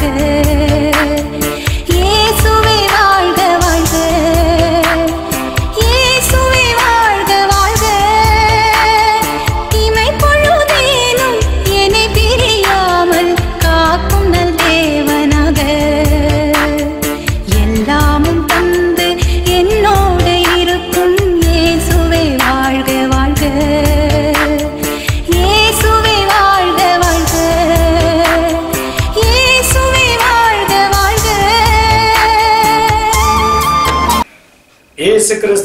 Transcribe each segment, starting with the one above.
que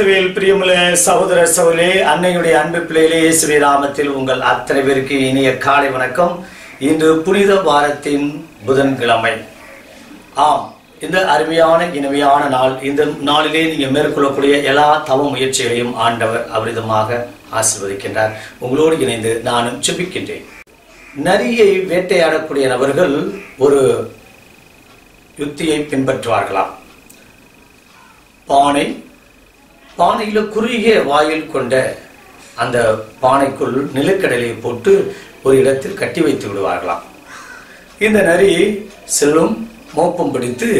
கிறிஸ்துவில் பிரியமுள்ள சகோதர சகோதரே அன்னையுடைய அன்பு பிள்ளையிலே இயேசுவே நாமத்தில் உங்கள் அத்தனை பேருக்கு இனிய காலை வணக்கம். இன்று புனித வாரத்தின் புதன்கிழமை. ஆம் இந்த அருமையான இனிமையான நாள் இந்த நாளிலே நீங்கள் மேற்கொள்ளக்கூடிய எல்லா தவ முயற்சிகளையும் ஆண்டவர் அபரிதமாக ஆசிர்வதிக்கின்றார். உங்களோடு இணைந்து நானும் செபிக்கின்றேன் நரியை வேட்டையாடக்கூடிய நபர்கள் ஒரு யுத்தியை பின்பற்றுவார்களாம். பானை பானையில குறுகிய வாயில் கொண்ட அந்த பானைக்குள் நிலக்கடலையை போட்டு ஒரு இடத்தில் கட்டி வைத்து விடுவார்களாம். இந்த நரி செல்லும் மோப்பம் பிடித்து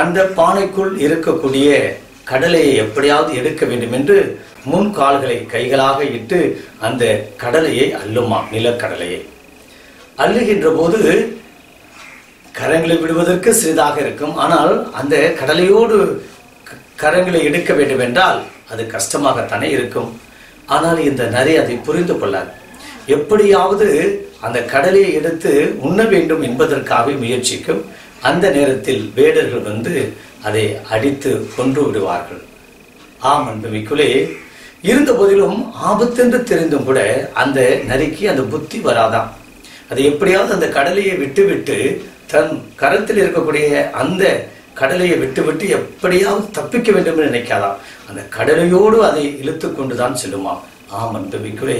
அந்த பானைக்குள் இருக்கக்கூடிய கடலையை எப்படியாவது எடுக்க வேண்டும் என்று முன் கால்களை கைகளாக இட்டு அந்த கடலையை அள்ளுமா நிலக்கடலையை. அள்ளுகின்ற போது கரங்களை விடுவதற்கு சிறிதாக இருக்கும். ஆனால் அந்த கடலையோடு கரங்களை எடுக்க வேண்டும் என்றால் அது கஷ்டமாகத்தானே இருக்கும். ஆனால் இந்த நரி அதை புரிந்து கொள்ளாது. எப்படியாவது அந்த கடலையை எடுத்து உண்ண வேண்டும் என்பதற்காகவே முயற்சிக்கும். அந்த நேரத்தில் வேடர்கள் வந்து அதை அடித்து கொன்று விடுவார்கள். ஆம் அன்புமிக்குள்ளே இருந்த போதிலும் ஆபத்தென்று தெரிந்தும் கூட அந்த நரிக்கு அந்த புத்தி வராதாம். அது எப்படியாவது அந்த கடலையை விட்டுவிட்டு தன் கரத்தில் இருக்கக்கூடிய அந்த கடலையை விட்டுவிட்டு எப்படியாவது தப்பிக்க வேண்டும் என்று நினைக்காதாம் அந்த கடலையோடு அதை இழுத்து கொண்டுதான் செல்லுமாம். ஆம் அன்புமிக்குள்ளே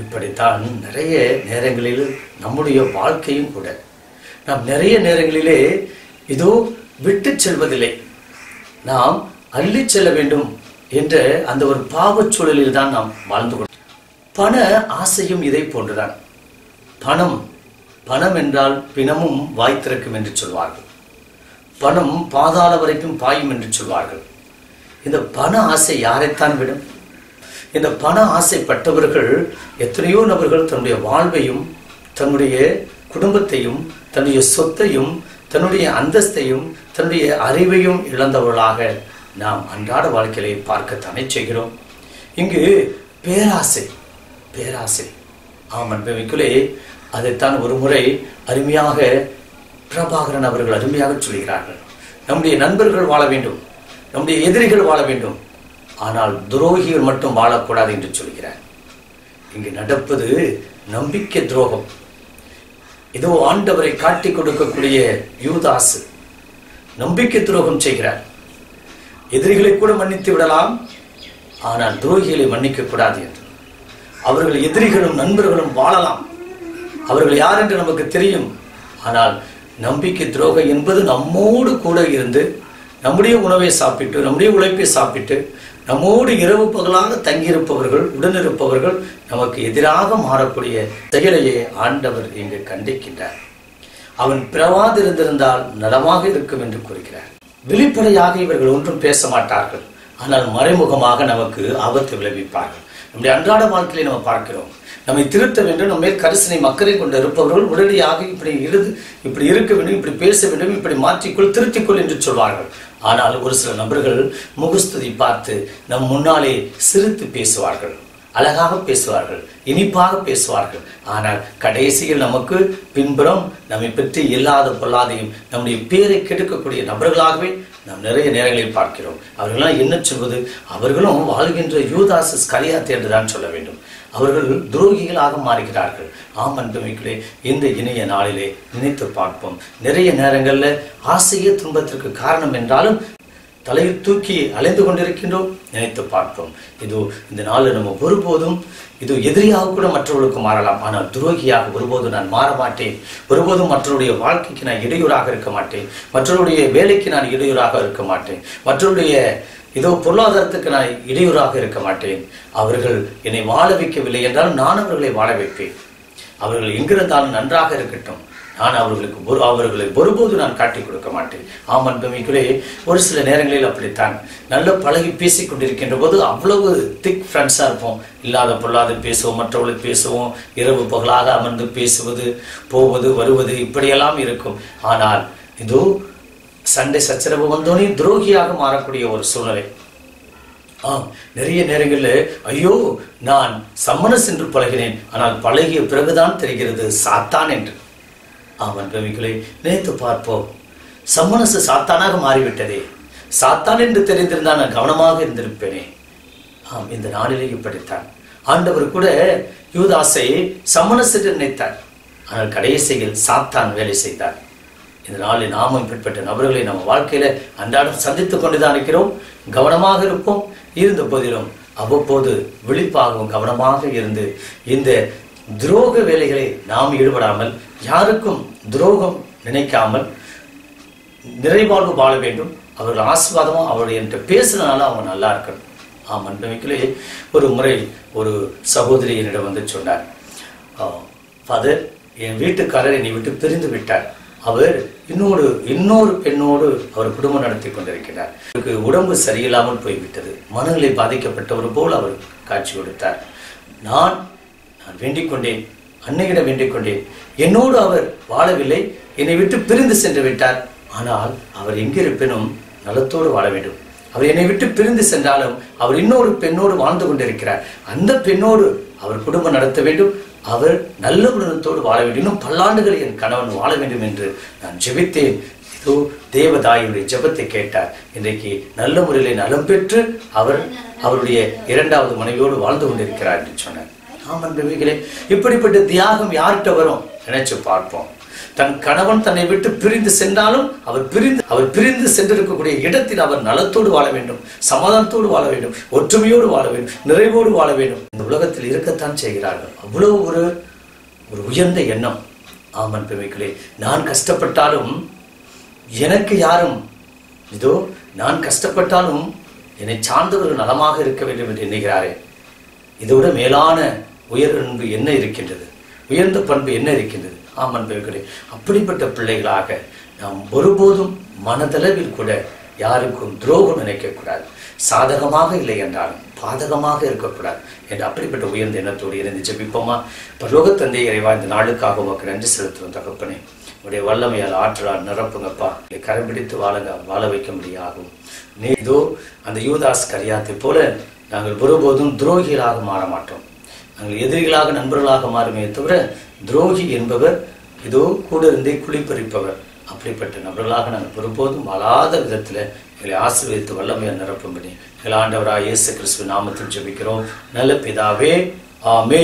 இப்படித்தான் நிறைய நேரங்களில் நம்முடைய வாழ்க்கையும் கூட. நாம் நிறைய நேரங்களிலே இதோ விட்டு செல்வதில்லை. நாம் அள்ளி செல்ல வேண்டும் என்ற அந்த ஒரு பாவச் சூழலில் தான் நாம் வாழ்ந்து கொண்டோம் பண ஆசையும் இதை போன்றுதான். பணம் பணம் என்றால் பிணமும் வாய்த்திருக்கும் என்று சொல்வார்கள். பணம் பாதாள வரைக்கும் பாயும் என்று சொல்வார்கள். இந்த பண ஆசை யாரைத்தான் விடும்? இந்த பண ஆசைப்பட்டவர்கள் எத்தனையோ நபர்கள் தன்னுடைய வாழ்வையும் தன்னுடைய குடும்பத்தையும் தன்னுடைய சொத்தையும் தன்னுடைய அந்தஸ்தையும் தன்னுடைய அறிவையும் இழந்தவர்களாக நாம் அன்றாட வாழ்க்கையை பார்க்கத்தானே செய்கிறோம். இங்கு பேராசை பேராசை. ஆம் அன்பமிக்குள்ளே அதைத்தான் ஒரு முறை அருமையாக பிரபாகரன் அவர்கள் அருமையாக சொல்கிறார்கள். நம்முடைய நண்பர்கள் வாழ வேண்டும். நம்முடைய எதிரிகள் வாழ வேண்டும். ஆனால் துரோகிகள் மட்டும் வாழக்கூடாது என்று சொல்கிறார். இங்கு நடப்பது நம்பிக்கை துரோகம். ஏதோ ஆண்டவரை காட்டிக் கொடுக்கக்கூடிய யூதாசு நம்பிக்கை துரோகம் செய்கிறார். எதிரிகளை கூட மன்னித்து விடலாம் ஆனால் துரோகிகளை மன்னிக்க கூடாது என்று. அவர்கள் எதிரிகளும் நண்பர்களும் வாழலாம். அவர்கள் யார் என்று நமக்கு தெரியும். ஆனால் நம்பிக்கை துரோகம் என்பது நம்மோடு கூட இருந்து நம்முடைய உணவை சாப்பிட்டு நம்முடைய உழைப்பை சாப்பிட்டு நம்மோடு இரவு பகலாக தங்கியிருப்பவர்கள் உடனிருப்பவர்கள் நமக்கு எதிராக மாறக்கூடிய செயலையே ஆண்டவர் இங்கு கண்டிக்கின்றார். அவன் பிறவாதிருந்திருந்தால் நலமாக இருக்கும் என்று கூறுகிறார். வெளிப்படையாக இவர்கள் ஒன்றும் பேச மாட்டார்கள். ஆனால் மறைமுகமாக நமக்கு ஆபத்து விளைவிப்பார்கள். நம்முடைய அன்றாட வாழ்க்கையை நம்ம பார்க்கிறோம். நம்மை திருத்த வேண்டும் நம்ம மேல் கரிசனை மக்களை கொண்டு இருப்பவர்கள் உடனடியாக இப்படி இருந்து இப்படி இருக்க வேண்டும் இப்படி பேச வேண்டும் இப்படி மாற்றிக்கொள் திருத்திக்கொள் என்று சொல்வார்கள். ஆனால் ஒரு சில நபர்கள் முகஸ்துதி பார்த்து நம் முன்னாலே சிரித்து பேசுவார்கள். அழகாக பேசுவார்கள் இனிப்பாக பேசுவார்கள். ஆனால் கடைசியில் நமக்கு பின்புறம் நம்மை பற்றி இல்லாத பொல்லாதையும் நம்முடைய பேரை கெடுக்கக்கூடிய நபர்களாகவே நாம் நிறைய நேரங்களில் பார்க்கிறோம். அவர்களெல்லாம் என்ன சொல்வது? அவர்களும் வாழ்கின்ற யூதாசஸ் கலியாத்து என்று சொல்ல வேண்டும். அவர்கள் துரோகிகளாக மாறுகிறார்கள். ஆம் அன்புமிகளே இந்த இணைய நாளிலே நினைத்து பார்ப்போம். நிறைய நேரங்களில் ஆசையே துன்பத்திற்கு காரணம் என்றாலும் தலையை தூக்கி அலைந்து கொண்டிருக்கின்றோம் நினைத்து பார்ப்போம். இதோ இந்த நாளில் நம்ம ஒருபோதும் இது எதிரியாக கூட மற்றவர்களுக்கு மாறலாம். ஆனால் துரோகியாக ஒருபோதும் நான் மாற மாட்டேன். ஒருபோதும் மற்றவருடைய வாழ்க்கைக்கு நான் இடையூறாக இருக்க மாட்டேன். மற்றவருடைய வேலைக்கு நான் இடையூறாக இருக்க மாட்டேன். மற்றவருடைய இதோ பொருளாதாரத்துக்கு நான் இடையூறாக இருக்க மாட்டேன். அவர்கள் என்னை வாழ வைக்கவில்லை என்றால் நான் அவர்களை வாழ வைப்பேன். அவர்கள் எங்கிருந்தாலும் நன்றாக இருக்கட்டும். நான் அவர்களுக்கு ஒரு அவர்களை ஒருபோது நான் காட்டிக் கொடுக்க மாட்டேன். ஆம் அன்பமிக்குள்ளே ஒரு சில நேரங்களில் அப்படித்தான். நல்ல பழகி பேசிக் கொண்டிருக்கின்ற போது அவ்வளவு திக் ஃப்ரெண்ட்ஸாக இருப்போம். இல்லாத பொல்லாத பேசுவோம் மற்றவர்களை பேசுவோம். இரவு பகலாக அமர்ந்து பேசுவது போவது வருவது இப்படியெல்லாம் இருக்கும். ஆனால் இதோ சண்டை சச்சரவு வந்தோனே துரோகியாக மாறக்கூடிய ஒரு சூழ்நிலை. ஆம் நிறைய நேரங்களில் ஐயோ நான் சம்மனஸ் என்று பழகினேன். ஆனால் பழகிய பிறகுதான் தெரிகிறது சாத்தான் என்று. அவன் கவிகளை நினைத்து பார்ப்போம். சம்மனசு சாத்தானாக மாறிவிட்டதே. சாத்தான் என்று தெரிந்திருந்தால் நான் கவனமாக இருந்திருப்பேனே. ஆம் இந்த நாளிலே இப்படித்தான். ஆண்டவர் கூட யூதாசை சமணசிட்டு நினைத்தார். ஆனால் கடைசியில் சாத்தான் வேலை செய்தார். இந்த நாளில் நாமும் இப்படிப்பட்ட நபர்களை நம்ம வாழ்க்கையில அன்றாடம் சந்தித்துக் கொண்டுதான் இருக்கிறோம். கவனமாக இருப்போம். இருந்த போதிலும் அவ்வப்போது விழிப்பாகவும் கவனமாக இருந்து இந்த துரோக வேலைகளை நாம் ஈடுபடாமல் யாருக்கும் துரோகம் நினைக்காமல் நிறைவாழ்வு வாழ வேண்டும். அவர்கள் ஆசீர்வாதமும் அவருடைய என்கிட்ட பேசுனாலும் அவங்க நல்லா இருக்கணும். ஆம் அன்பமிக்கலே ஒரு முறை ஒரு சகோதரி என்னிடம் வந்து சொன்னார். ஃபாதர் என் வீட்டுக்காரர் என்னை விட்டு பிரிந்து விட்டார் அவர் இன்னொரு இன்னொரு பெண்ணோடு அவர் குடும்பம் நடத்தி கொண்டிருக்கிறார். அவருக்கு உடம்பு சரியில்லாமல் போய்விட்டது. மனநிலை பாதிக்கப்பட்டவர் போல் அவர் காட்சி கொடுத்தார். நான் நான் வேண்டிக் கொண்டேன் அன்னையிடம் வேண்டிக் கொண்டேன் என்னோடு அவர் வாழவில்லை என்னை விட்டு பிரிந்து சென்று விட்டார். ஆனால் அவர் எங்கிருப்பினும் நலத்தோடு வாழ வேண்டும். அவர் என்னை விட்டு பிரிந்து சென்றாலும் அவர் இன்னொரு பெண்ணோடு வாழ்ந்து கொண்டிருக்கிறார். அந்த பெண்ணோடு அவர் குடும்பம் நடத்த வேண்டும். அவர் நல்ல குடும்பத்தோடு வாழ வேண்டும். இன்னும் பல்லாண்டுகள் என் கணவன் வாழ வேண்டும் என்று நான் ஜெபித்தேன். இதோ தேவதாயுடைய ஜெபத்தை கேட்டார். இன்றைக்கு நல்ல முறையில் நலம் பெற்று அவர் அவருடைய இரண்டாவது மனைவியோடு வாழ்ந்து கொண்டிருக்கிறார் என்று சொன்னார். ஆம் அன்பர்களே இப்படிப்பட்ட தியாகம் யார்கிட்ட வரும்? நினைச்சு பார்ப்போம். தன் கணவன் தன்னை விட்டு பிரிந்து சென்றாலும் அவர் பிரிந்து அவர் பிரிந்து சென்றிருக்கக்கூடிய இடத்தில் அவர் நலத்தோடு வாழ வேண்டும் சமாதானத்தோடு வாழ வேண்டும் ஒற்றுமையோடு வாழ வேண்டும் நிறைவோடு வாழ வேண்டும். இந்த உலகத்தில் இருக்கத்தான் செய்கிறார்கள். அவ்வளவு ஒரு ஒரு உயர்ந்த எண்ணம். ஆமன் பெருமைகளே நான் கஷ்டப்பட்டாலும் எனக்கு யாரும் இதோ நான் கஷ்டப்பட்டாலும் என்னை சார்ந்தவர்கள் நலமாக இருக்க வேண்டும் என்று எண்ணுகிறாரே. இதோட மேலான உயர் அன்பு என்ன இருக்கின்றது? உயர்ந்த பண்பு என்ன இருக்கின்றது? ஆம் அன்பர்களே அப்படிப்பட்ட பிள்ளைகளாக நாம் ஒருபோதும் மனதளவில் கூட யாருக்கும் துரோகம் நினைக்கக்கூடாது. சாதகமாக இல்லை என்றாலும் பாதகமாக இருக்கக்கூடாது என்று அப்படிப்பட்ட உயர்ந்த எண்ணத்தோடு இருந்து ஜபிப்போமா? பரலோக தந்தை இறைவா இந்த நாளுக்காக உமக்கு நன்றி செலுத்துவோம் தகப்பனே. உடைய வல்லமையால் ஆற்றலால் நிரப்புங்கப்பா. இதை கரம் பிடித்து வாழங்க வாழ வைக்க முடியாகும் நீ இதோ அந்த யூதாஸ் கரியாத்தை போல நாங்கள் ஒருபோதும் துரோகிகளாக மாற மாட்டோம். நாங்கள் எதிரிகளாக நண்பர்களாக மாறுமே தவிர துரோகி என்பவர் ஏதோ கூட இருந்தே குளிப்பறிப்பவர் அப்படிப்பட்ட நபர்களாக நாங்கள் ஒருபோதும் வாழாத விதத்தில் எங்களை ஆசீர்வதித்து வல்லமையை நிரப்பும்படி எங்கள் ஆண்டவராக இயேசு கிறிஸ்துவ நாமத்தில் ஜெபிக்கிறோம். நல்ல பிதாவே ஆமே